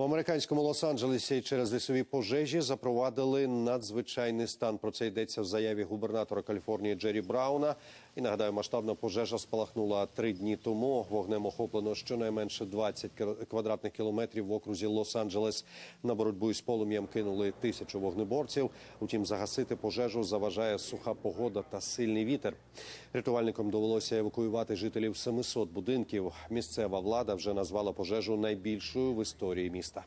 У американському Лос-Анджелесі через лісові пожежі запровадили надзвичайний стан. Про це йдеться в заяві губернатора Каліфорнії Джері Брауна. І нагадаю, масштабна пожежа спалахнула три дні тому. Вогнем охоплено щонайменше 20 квадратних кілометрів в окрузі Лос-Анджелес. На боротьбу із полум'ям кинули тисячу вогнеборців. Утім, загасити пожежу заважає суха погода та сильний вітер. Рятувальникам довелося евакуювати жителів 700 будинків. Місцева влада вже назвала пожежу найбільшою в історії міста.